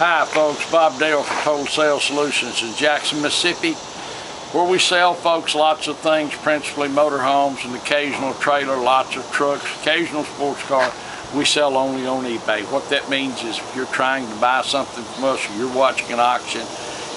Hi folks, Bob Dale from Sales Solutions in Jackson, Mississippi, where we sell folks lots of things, principally motorhomes and occasional trailer, lots of trucks, occasional sports car. We sell only on eBay. What that means is if you're trying to buy something from us or you're watching an auction,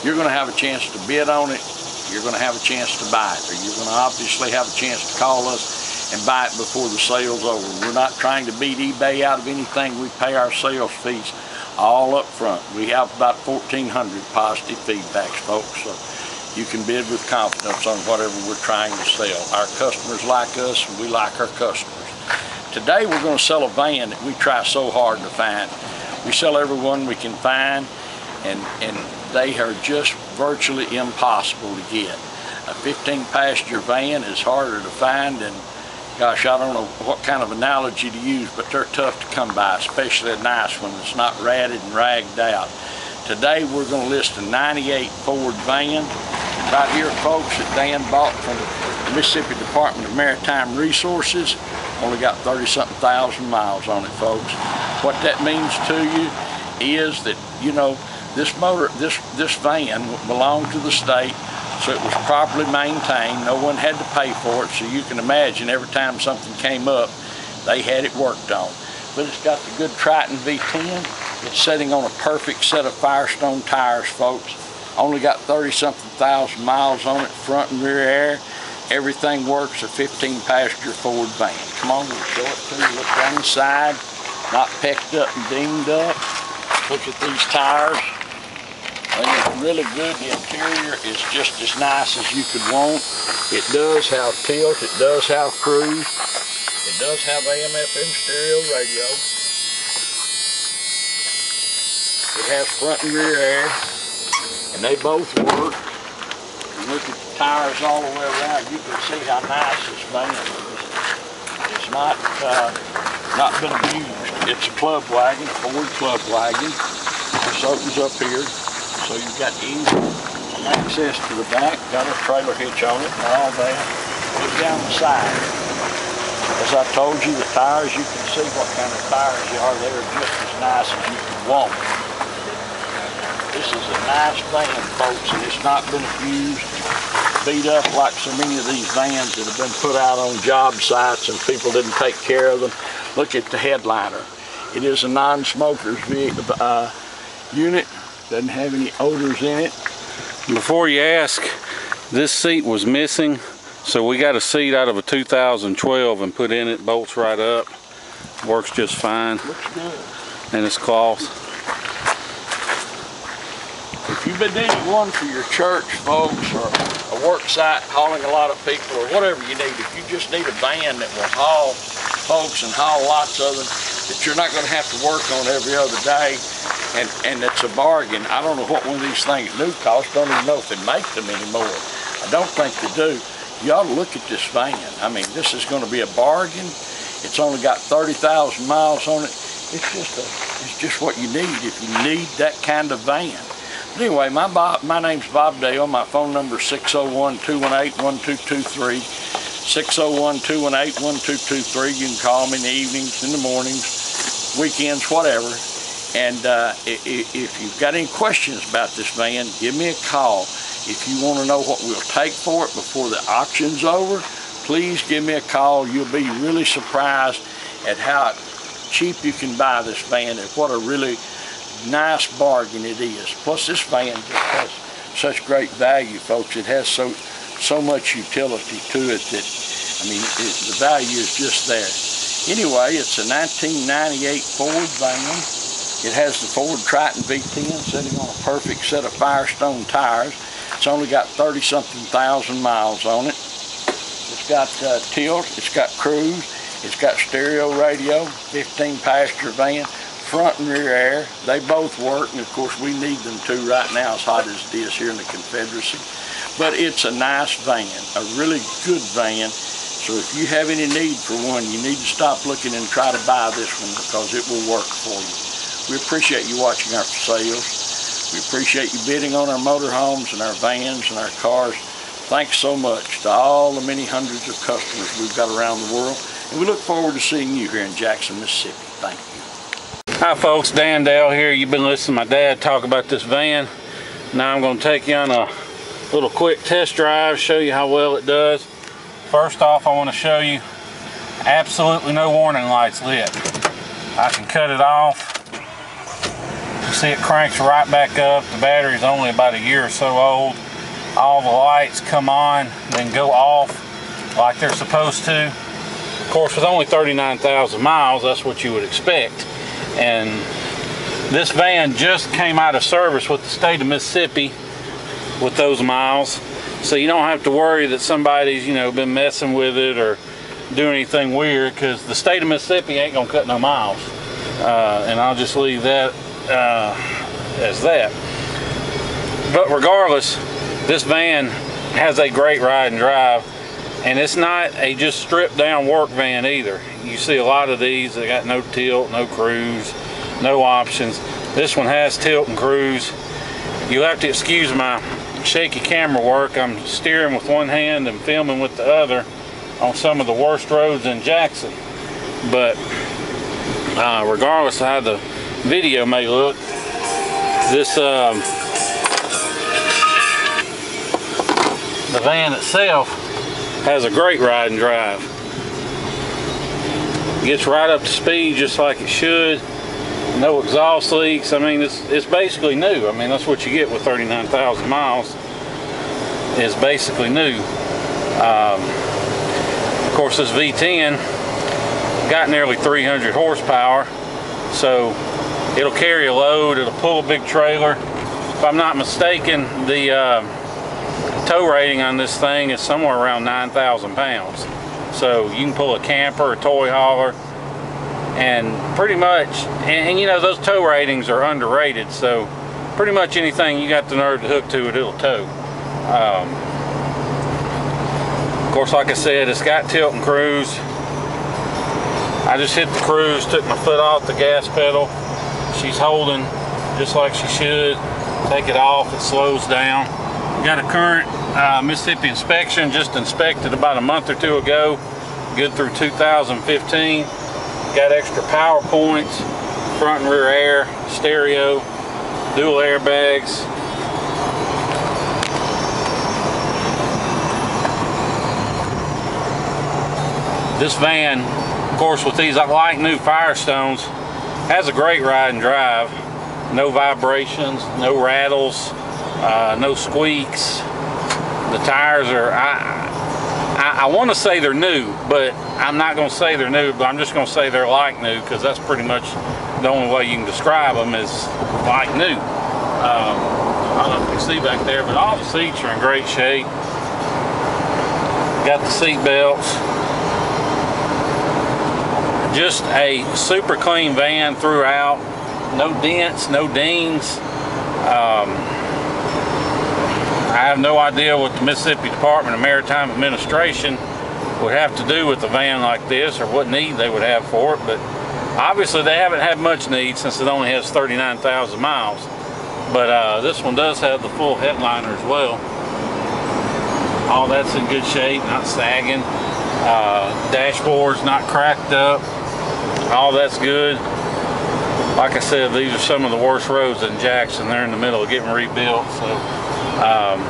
you're going to have a chance to bid on it, you're going to have a chance to buy it, or you're going to obviously have a chance to call us and buy it before the sale's over. We're not trying to beat eBay out of anything. We pay our sales fees all up front. We have about 1,400 positive feedbacks, folks, so you can bid with confidence on whatever we're trying to sell. Our customers like us, and we like our customers. Today we're going to sell a van that we try so hard to find. We sell everyone we can find, and, and they are just virtually impossible to get. A 15 passenger van is harder to find than gosh, I don't know what kind of analogy to use, but they're tough to come by, especially a nice one that's not ratted and ragged out. Today we're going to list a 98 Ford van right here, folks, that Dan bought from the Mississippi Department of Maritime Resources. Only got 30-something thousand miles on it, folks. What that means to you is that, you know, this motor, this, this van belonged to the state so it was properly maintained. No one had to pay for it, so you can imagine every time something came up, they had it worked on. But it's got the good Triton V10. It's sitting on a perfect set of Firestone tires, folks. Only got 30-something thousand miles on it, front and rear air. Everything works, a 15-passenger Ford van. Come on, we'll show it to you. Look down the side, not pecked up and dinged up. Look at these tires. Really good. The interior is just as nice as you could want. It does have tilt. It does have cruise. It does have AM FM stereo radio. It has front and rear air. And they both work. You look at the tires all the way around, you can see how nice this van is. It's not, uh, not been abused. It's a club wagon, a Ford club wagon. This opens up here. So you've got easy access to the back, got a trailer hitch on it and all that. Look down the side. As I told you, the tires, you can see what kind of tires they are. They're just as nice as you can want. This is a nice van, folks, and it's not been abused, beat up like so many of these vans that have been put out on job sites and people didn't take care of them. Look at the headliner. It is a non-smoker's uh, unit. Doesn't have any odors in it. Before you ask, this seat was missing, so we got a seat out of a 2012 and put in it, bolts right up. Works just fine. Looks good. And it's cloth. If you've been needing one for your church, folks, or a work site hauling a lot of people, or whatever you need, if you just need a van that will haul folks and haul lots of them that you're not going to have to work on every other day, and, and it's a bargain. I don't know what one of these things do cost. Don't even know if they make them anymore. I don't think they do. You ought to look at this van. I mean, this is going to be a bargain. It's only got 30,000 miles on it. It's just a, it's just what you need if you need that kind of van. But anyway, my Bob, my name's Bob Dale. My phone number is 601-218-1223. 601-218-1223. You can call me in the evenings, in the mornings, weekends, whatever. And uh, if you've got any questions about this van, give me a call. If you want to know what we'll take for it before the auction's over, please give me a call. You'll be really surprised at how cheap you can buy this van and what a really nice bargain it is. Plus this van just has such great value, folks. It has so so much utility to it that, I mean, it, the value is just there. Anyway, it's a 1998 Ford van. It has the Ford Triton V10 sitting on a perfect set of Firestone tires. It's only got 30-something thousand miles on it. It's got uh, tilt, it's got cruise, it's got stereo radio, 15 passenger van, front and rear air. They both work, and of course we need them too right now as hot as it is here in the Confederacy. But it's a nice van, a really good van. So if you have any need for one, you need to stop looking and try to buy this one because it will work for you. We appreciate you watching our sales. We appreciate you bidding on our motorhomes and our vans and our cars. Thanks so much to all the many hundreds of customers we've got around the world. And we look forward to seeing you here in Jackson, Mississippi. Thank you. Hi folks, Dan Dale here. You've been listening to my dad talk about this van. Now I'm going to take you on a little quick test drive, show you how well it does. First off, I want to show you absolutely no warning lights lit. I can cut it off. See it cranks right back up. The battery's only about a year or so old. All the lights come on, then go off like they're supposed to. Of course, with only 39,000 miles, that's what you would expect. And this van just came out of service with the state of Mississippi with those miles. So you don't have to worry that somebody's, you know, been messing with it or doing anything weird because the state of Mississippi ain't gonna cut no miles. Uh, and I'll just leave that uh, as that. But regardless, this van has a great ride and drive and it's not a just stripped down work van either. You see a lot of these, they got no tilt, no cruise, no options. This one has tilt and cruise. You'll have to excuse my shaky camera work. I'm steering with one hand and filming with the other on some of the worst roads in Jackson. But uh, regardless of how the video may look, this um, the van itself has a great ride and drive. Gets right up to speed just like it should. No exhaust leaks. I mean, it's, it's basically new. I mean, that's what you get with 39,000 miles. Is basically new. Um, of course, this V10 got nearly 300 horsepower, so it'll carry a load. It'll pull a big trailer. If I'm not mistaken, the uh, tow rating on this thing is somewhere around 9,000 pounds. So you can pull a camper, a toy hauler, and pretty much, and, and, you know, those tow ratings are underrated, so pretty much anything you got the nerve to hook to it, it'll tow. Um, of course, like I said, it's got tilt and cruise. I just hit the cruise, took my foot off the gas pedal. She's holding just like she should. Take it off, it slows down. Got a current uh, Mississippi inspection, just inspected about a month or two ago. Good through 2015. Got extra power points, front and rear air, stereo, dual airbags. This van, of course with these like new Firestones, has a great ride and drive. No vibrations, no rattles, uh, no squeaks. The tires are, I, I, I want to say they're new, but I'm not going to say they're new, but I'm just going to say they're like new because that's pretty much the only way you can describe them is like new. Um, I don't know if you can see back there, but all the seats are in great shape. Got the seat belts. Just a super clean van throughout. No dents, no dings. Um, I have no idea what the Mississippi Department of Maritime Administration would have to do with a van like this or what need they would have for it, but obviously they haven't had much need since it only has 39,000 miles. But uh, this one does have the full headliner as well. All that's in good shape, not sagging. Uh, dashboard's not cracked up. All that's good. Like I said, these are some of the worst roads in Jackson. They're in the middle of getting rebuilt, so um,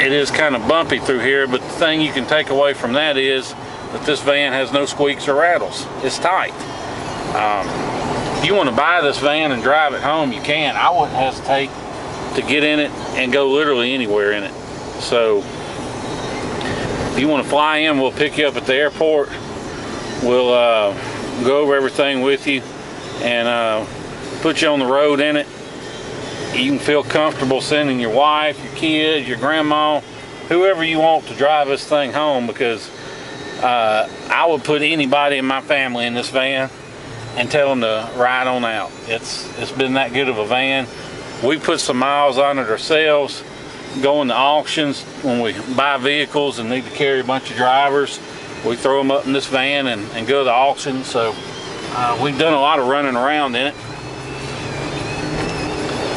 it is kind of bumpy through here, but the thing you can take away from that is that this van has no squeaks or rattles. It's tight. Um, if you want to buy this van and drive it home, you can. I wouldn't hesitate to get in it and go literally anywhere in it. So if you want to fly in, we'll pick you up at the airport. We'll uh, go over everything with you and uh, put you on the road in it you can feel comfortable sending your wife, your kids, your grandma, whoever you want to drive this thing home because uh, I would put anybody in my family in this van and tell them to ride on out. It's It's been that good of a van. We put some miles on it ourselves, going to auctions when we buy vehicles and need to carry a bunch of drivers. We throw them up in this van and, and go to the auction. So uh, we've done a lot of running around in it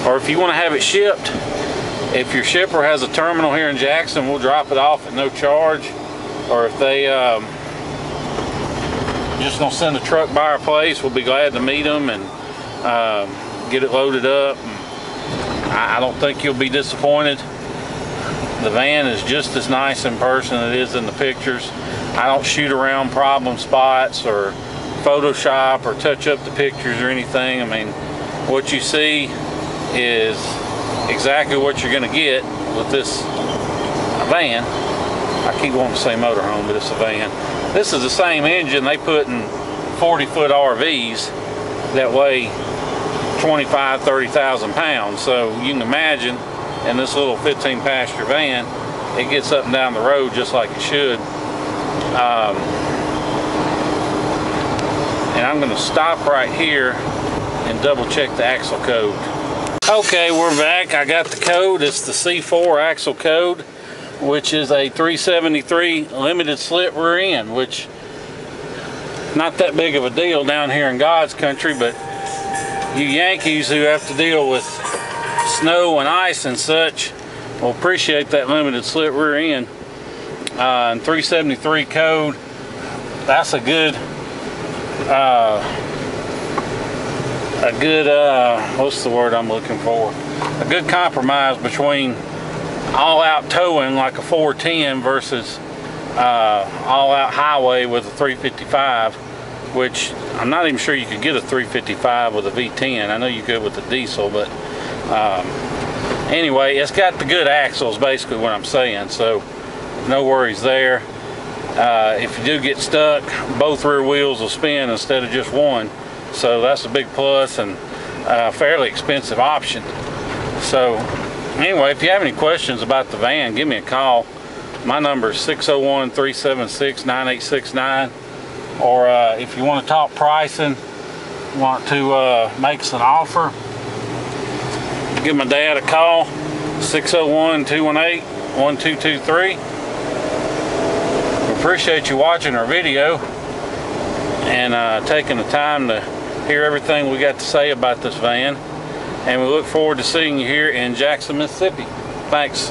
or if you want to have it shipped, if your shipper has a terminal here in Jackson, we'll drop it off at no charge. Or if they um, just gonna send a truck by our place. We'll be glad to meet them and um, get it loaded up. I don't think you'll be disappointed. The van is just as nice in person as it is in the pictures. I don't shoot around problem spots or Photoshop or touch up the pictures or anything. I mean, what you see is exactly what you're gonna get with this van. I keep wanting to say motorhome, but it's a van. This is the same engine they put in 40 foot RVs that weigh 25, 30,000 pounds. So you can imagine in this little 15 passenger van, it gets up and down the road just like it should. Um, and I'm gonna stop right here and double check the axle code. Okay, we're back. I got the code. It's the C4 axle code, which is a 373 limited slip rear end, which not that big of a deal down here in God's country, but you Yankees who have to deal with snow and ice and such will appreciate that limited slip rear end. Uh, and 373 code, that's a good uh, a good uh, what's the word I'm looking for? A good compromise between all out towing like a 410 versus uh, all out highway with a 355, which I'm not even sure you could get a 355 with a V10. I know you could with the diesel, but um, anyway, it's got the good axles, basically what I'm saying. So no worries there. Uh, if you do get stuck, both rear wheels will spin instead of just one. So that's a big plus and a fairly expensive option. So anyway, if you have any questions about the van, give me a call. My number is 601-376-9869. Or uh, if you want to talk pricing, want to uh, make us an offer, give my dad a call, 601-218-1223 appreciate you watching our video and uh, taking the time to hear everything we got to say about this van. And we look forward to seeing you here in Jackson, Mississippi. Thanks.